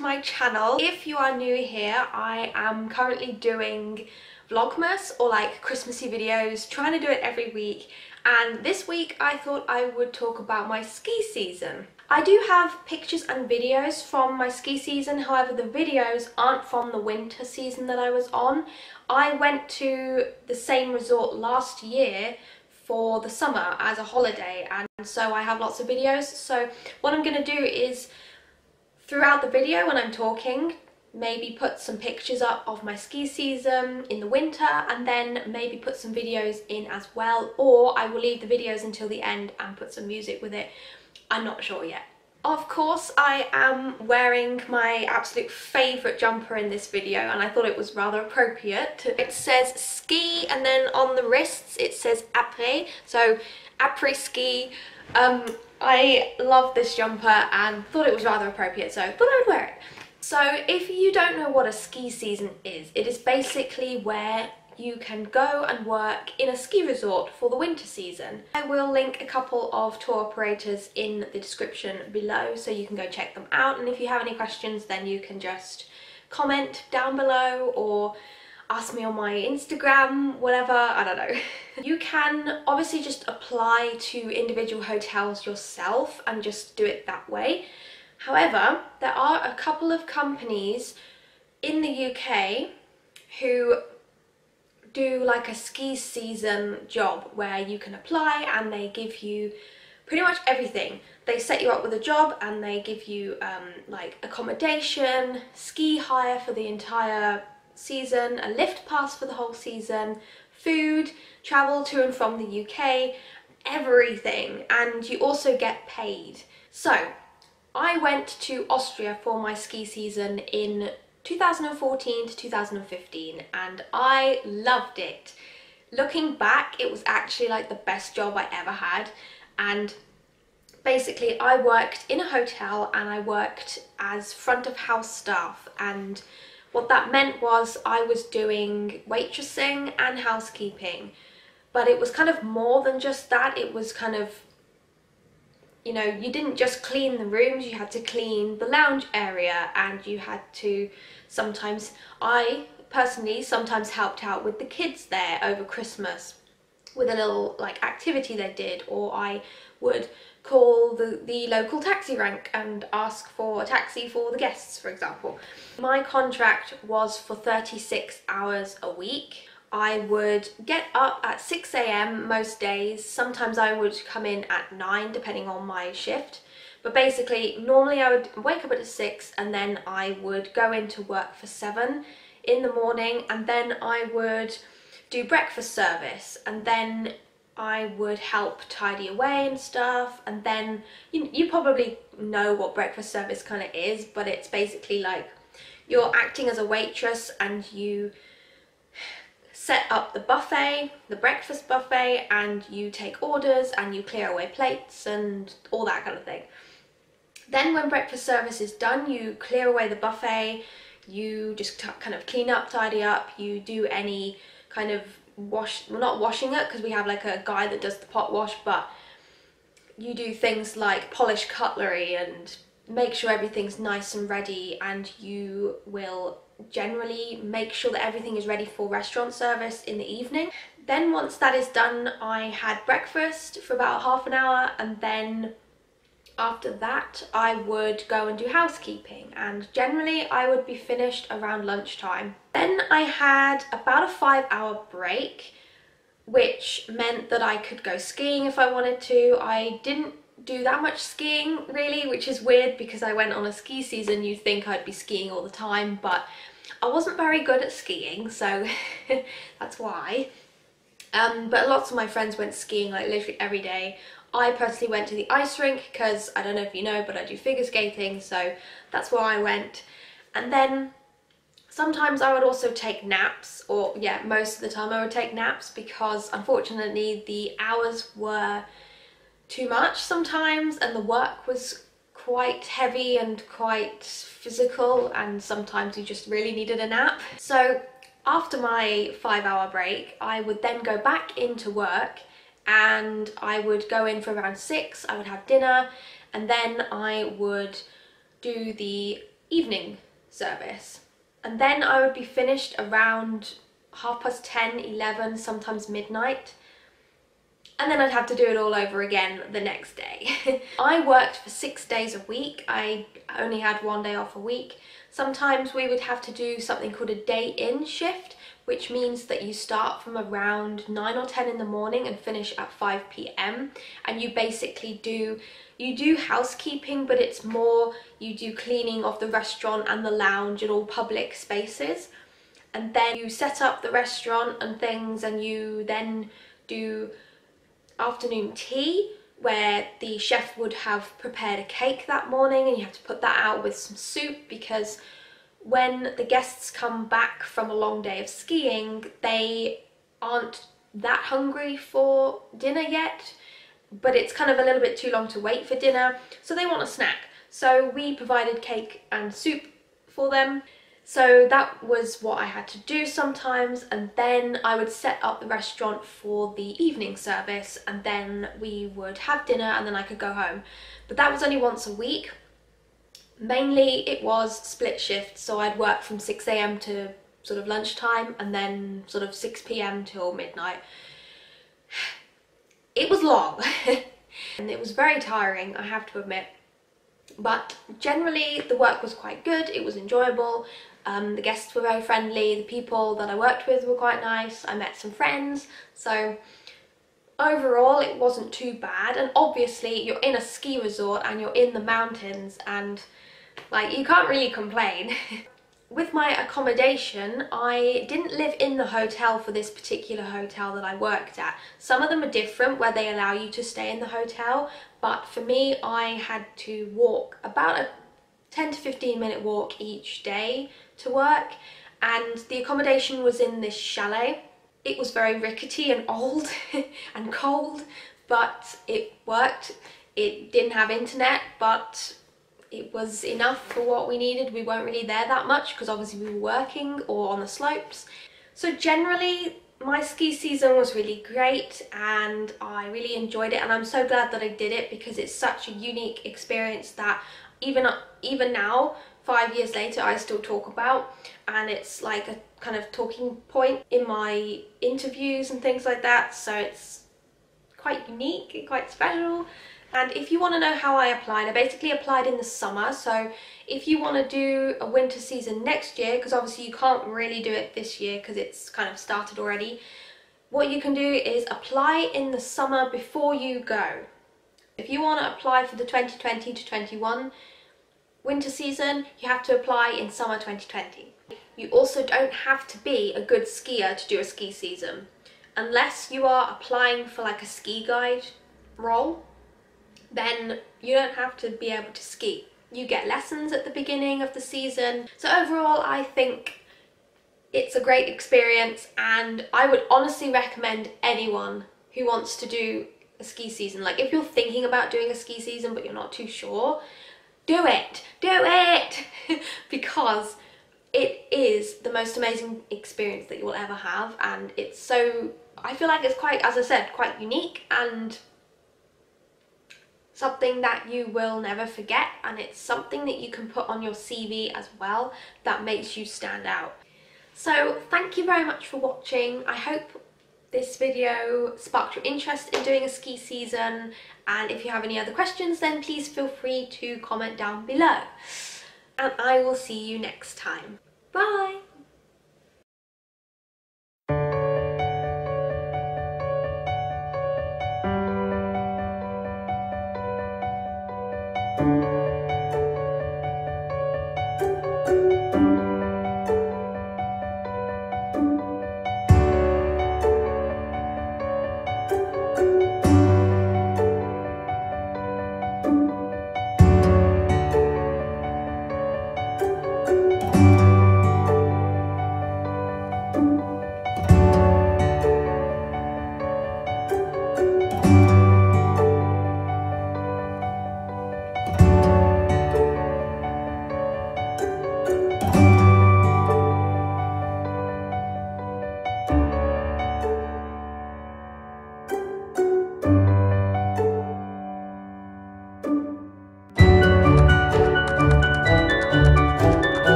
my channel. If you are new here, I am currently doing Vlogmas or like Christmassy videos, trying to do it every week. And this week I thought I would talk about my ski season. I do have pictures and videos from my ski season, however the videos aren't from the winter season that I was on. I went to the same resort last year for the summer as a holiday and so I have lots of videos. So what I'm going to do is throughout the video when I'm talking maybe put some pictures up of my ski season in the winter and then maybe put some videos in as well or I will leave the videos until the end and put some music with it. I'm not sure yet. Of course I am wearing my absolute favourite jumper in this video and I thought it was rather appropriate. It says ski and then on the wrists it says après, so après ski. Um, I love this jumper and thought it was rather appropriate so thought I would wear it. So if you don't know what a ski season is, it is basically where you can go and work in a ski resort for the winter season. I will link a couple of tour operators in the description below so you can go check them out and if you have any questions then you can just comment down below or ask me on my Instagram, whatever, I don't know. you can obviously just apply to individual hotels yourself and just do it that way. However, there are a couple of companies in the UK who do like a ski season job where you can apply and they give you pretty much everything. They set you up with a job and they give you um, like accommodation, ski hire for the entire season, a lift pass for the whole season, food, travel to and from the UK, everything and you also get paid. So I went to Austria for my ski season in 2014 to 2015 and I loved it. Looking back, it was actually like the best job I ever had and basically I worked in a hotel and I worked as front of house staff and what that meant was I was doing waitressing and housekeeping but it was kind of more than just that. It was kind of you know you didn't just clean the rooms you had to clean the lounge area and you had to sometimes I personally sometimes helped out with the kids there over Christmas with a little like activity they did or I would call the, the local taxi rank and ask for a taxi for the guests for example. My contract was for 36 hours a week I would get up at 6am most days. Sometimes I would come in at 9 depending on my shift. But basically, normally I would wake up at 6 and then I would go into work for 7 in the morning and then I would do breakfast service and then I would help tidy away and stuff and then you, you probably know what breakfast service kind of is but it's basically like you're acting as a waitress and you set up the buffet, the breakfast buffet, and you take orders and you clear away plates and all that kind of thing. Then when breakfast service is done, you clear away the buffet, you just kind of clean up, tidy up, you do any kind of wash, well not washing it because we have like a guy that does the pot wash, but you do things like polish cutlery and make sure everything's nice and ready and you will generally make sure that everything is ready for restaurant service in the evening. Then once that is done, I had breakfast for about half an hour and then after that I would go and do housekeeping and generally I would be finished around lunchtime. Then I had about a five hour break which meant that I could go skiing if I wanted to. I didn't do that much skiing really which is weird because I went on a ski season you'd think I'd be skiing all the time but I wasn't very good at skiing so that's why um, but lots of my friends went skiing like literally every day I personally went to the ice rink because I don't know if you know but I do figure skating so that's where I went and then sometimes I would also take naps or yeah most of the time I would take naps because unfortunately the hours were too much sometimes and the work was quite heavy and quite physical and sometimes you just really needed a nap. So after my five hour break I would then go back into work and I would go in for around six, I would have dinner and then I would do the evening service. And then I would be finished around half past 10, 11, sometimes midnight. And then I'd have to do it all over again the next day. I worked for six days a week. I only had one day off a week. Sometimes we would have to do something called a day in shift, which means that you start from around 9 or 10 in the morning and finish at 5 p.m. and you basically do you do housekeeping but it's more you do cleaning of the restaurant and the lounge and all public spaces and then you set up the restaurant and things and you then do afternoon tea where the chef would have prepared a cake that morning and you have to put that out with some soup because when the guests come back from a long day of skiing, they aren't that hungry for dinner yet, but it's kind of a little bit too long to wait for dinner, so they want a snack. So we provided cake and soup for them. So that was what I had to do sometimes and then I would set up the restaurant for the evening service and then we would have dinner and then I could go home. But that was only once a week Mainly it was split shift, so I'd work from 6am to sort of lunchtime and then sort of 6pm till midnight. It was long and it was very tiring, I have to admit. But generally the work was quite good, it was enjoyable, um, the guests were very friendly, the people that I worked with were quite nice, I met some friends, so overall it wasn't too bad and obviously you're in a ski resort and you're in the mountains and like, you can't really complain. With my accommodation, I didn't live in the hotel for this particular hotel that I worked at. Some of them are different where they allow you to stay in the hotel, but for me, I had to walk about a 10 to 15 minute walk each day to work and the accommodation was in this chalet. It was very rickety and old and cold, but it worked. It didn't have internet, but it was enough for what we needed. We weren't really there that much because obviously we were working or on the slopes. So generally my ski season was really great and I really enjoyed it and I'm so glad that I did it because it's such a unique experience that even even now five years later I still talk about and it's like a kind of talking point in my interviews and things like that so it's quite unique and quite special and if you want to know how I applied, I basically applied in the summer. So if you want to do a winter season next year, because obviously you can't really do it this year because it's kind of started already, what you can do is apply in the summer before you go. If you want to apply for the 2020 to 21 winter season, you have to apply in summer 2020. You also don't have to be a good skier to do a ski season. Unless you are applying for like a ski guide role, then you don't have to be able to ski. You get lessons at the beginning of the season. So overall, I think it's a great experience and I would honestly recommend anyone who wants to do a ski season. Like if you're thinking about doing a ski season but you're not too sure, do it, do it! because it is the most amazing experience that you will ever have and it's so, I feel like it's quite, as I said, quite unique and something that you will never forget and it's something that you can put on your CV as well that makes you stand out. So thank you very much for watching. I hope this video sparked your interest in doing a ski season and if you have any other questions then please feel free to comment down below. And I will see you next time. Bye!